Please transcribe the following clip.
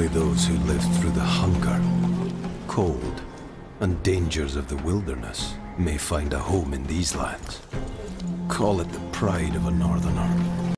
Only those who lived through the hunger, cold, and dangers of the wilderness may find a home in these lands. Call it the pride of a northerner.